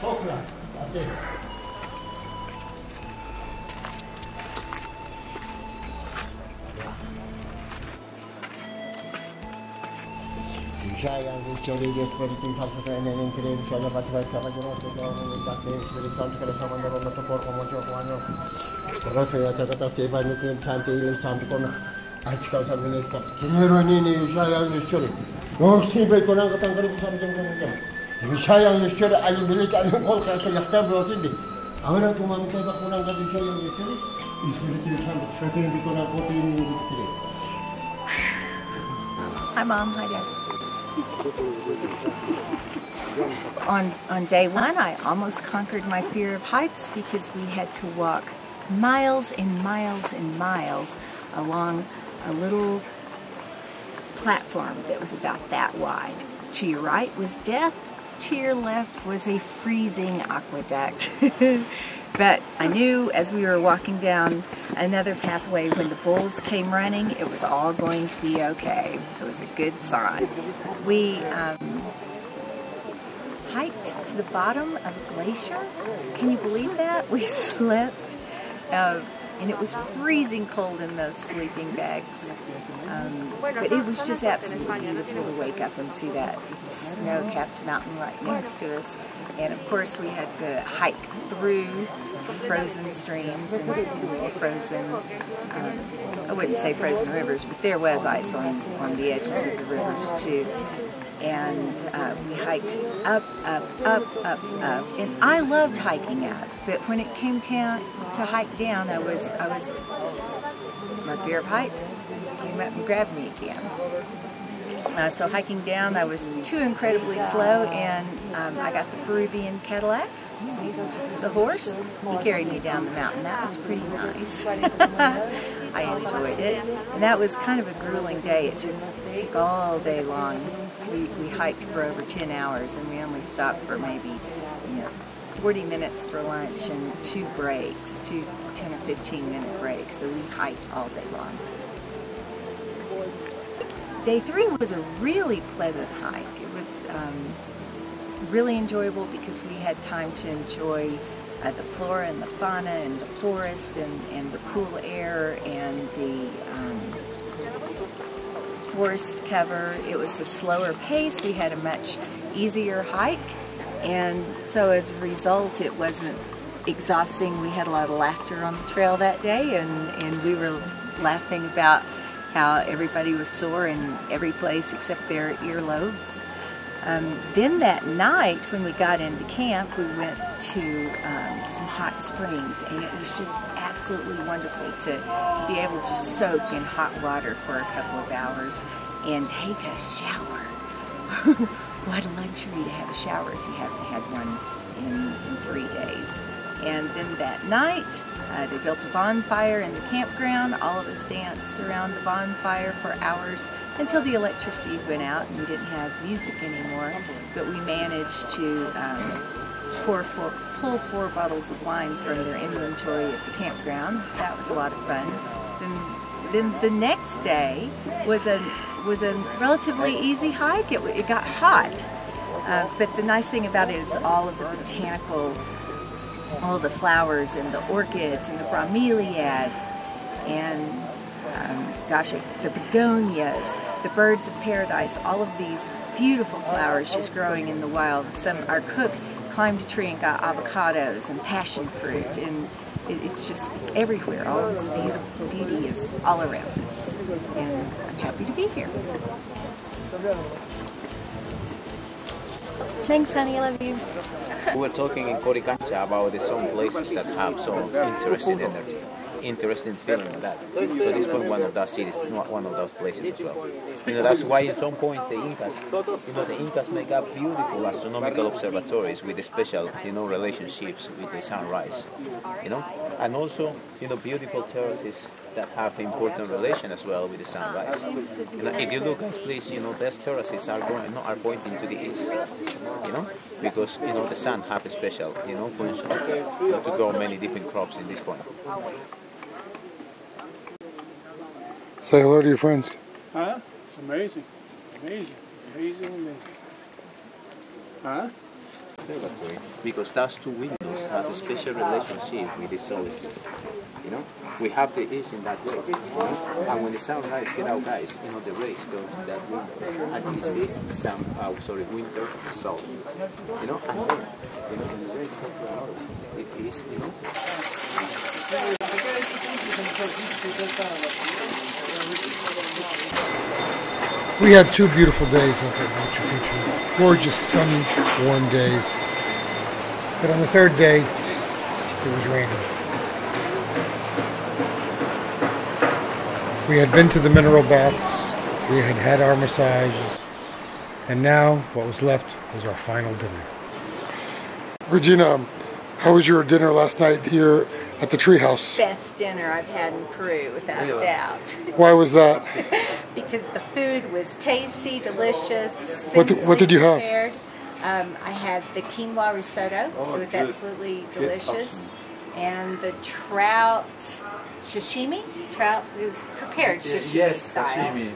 Çok rahat. Ateş. Şayan Rusyalı gösterdiğim falsafe enemin kireyim şöyle kaç kaç kaç gün olsun da onun dakikayı şöyle kaç kere şamanda onda topor komoca kuanyo. Rusya çatı da sevan ettiğim çantı ilim çantı konu. Aç Hi, Mom. Hi, Dad. on on day one, I almost conquered my fear of heights because we had to walk miles and miles and miles along a little platform that was about that wide. To your right was death. To your left was a freezing aqueduct. but I knew as we were walking down another pathway when the bulls came running, it was all going to be okay. It was a good sign. We um, hiked to the bottom of a glacier. Can you believe that? We slept, uh, and it was freezing cold in those sleeping bags. Um, but it was just absolutely beautiful to wake up and see that snow-capped mountain right next to us. And of course, we had to hike through frozen streams and frozen, um, I wouldn't say frozen rivers, but there was ice on, on the edges of the rivers too and uh, we hiked up, up, up, up, up. And I loved hiking up, but when it came down to hike down, I was, I was, my fear of heights came up and grabbed me again. Uh, so hiking down, I was too incredibly slow, and um, I got the Peruvian Cadillac. The horse, he carried me down the mountain. That was pretty nice. I enjoyed it. And that was kind of a grueling day. It took, took all day long. We, we hiked for over 10 hours and we only stopped for maybe you know, 40 minutes for lunch and two breaks, two 10 or 15 minute breaks. So we hiked all day long. Day three was a really pleasant hike. It was um, really enjoyable because we had time to enjoy uh, the flora and the fauna and the forest and, and the cool air and the um, forest cover. It was a slower pace. We had a much easier hike. And so as a result, it wasn't exhausting. We had a lot of laughter on the trail that day and, and we were laughing about how everybody was sore in every place except their earlobes. Um, then that night, when we got into camp, we went to um, some hot springs, and it was just absolutely wonderful to, to be able to soak in hot water for a couple of hours and take a shower. what a luxury to have a shower if you haven't had one in, in three days. And then that night, uh, they built a bonfire in the campground. All of us danced around the bonfire for hours until the electricity went out and we didn't have music anymore. But we managed to um, pour four, pull four bottles of wine from their inventory at the campground. That was a lot of fun. Then, then the next day was a was a relatively easy hike. It, it got hot, uh, but the nice thing about it is all of the botanical, all the flowers and the orchids and the bromeliads and um, gosh, the begonias, the birds of paradise, all of these beautiful flowers just growing in the wild. Some, our cook climbed a tree and got avocados and passion fruit and it, it's just, it's everywhere. All this beautiful beauty is all around us. And I'm happy to be here. Thanks, honey. I love you. We were talking in Korikancha about the some places that have some interesting energy. Interesting feeling of that. So this point, one of those cities, one of those places as well. You know, that's why at some point the Incas, you know, the Incas make up beautiful astronomical observatories with special, you know, relationships with the sunrise. You know, and also, you know, beautiful terraces that have important relation as well with the sunrise. You know, if you look, guys, please, you know, these terraces are going, you know, are pointing to the east. You know, because you know the sun have a special, you know, function you know, to grow many different crops in this point. Say hello to your friends. Huh? It's amazing. Amazing. Amazing, amazing. Huh? Because those two windows have a special relationship with the solstice. You know, we have the east in that way. You know? And when the sunrise get out, guys, you know the rays go to that window, and it's the sun, uh, sorry, winter solstice. You know, and then, you know, when the rays go to another, it is, you know, We had two beautiful days up at Machu Picchu. Gorgeous, sunny, warm days. But on the third day, it was raining. We had been to the mineral baths, we had had our massages, and now what was left was our final dinner. Regina, how was your dinner last night here at the treehouse? Best dinner I've had in Peru, without a doubt. Why was that? because the food was tasty, delicious. What did- what did you have? Um, I had the quinoa risotto. Oh, it was absolutely delicious. And the trout sashimi. Trout, it was prepared sashimi Yes, style. sashimi.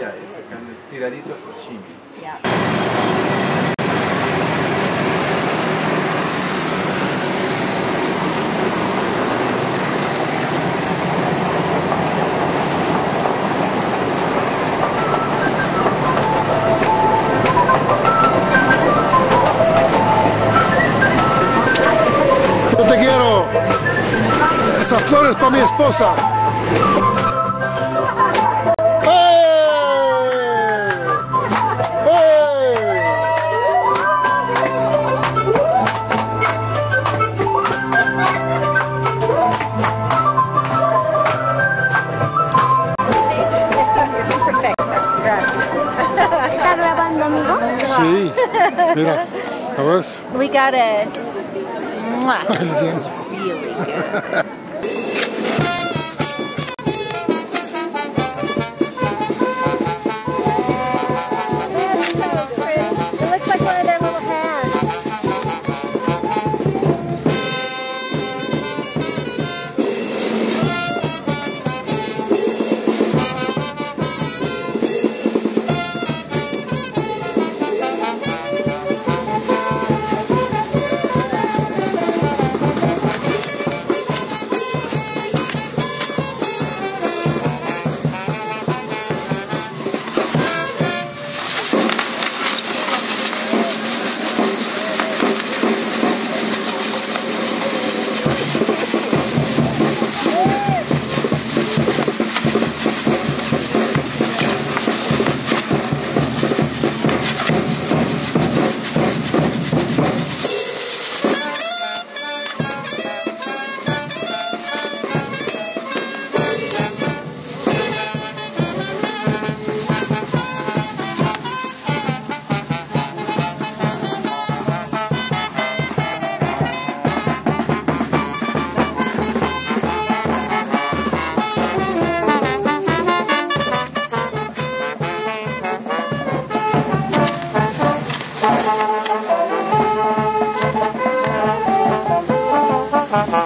Yeah, it's a kind of tiradito sashimi. Yeah. Flores para mi esposa. ¿Está grabando, amigo? Sí. Mira, ¿lo ves? We got a. Lo. Really good. Ha ha ha.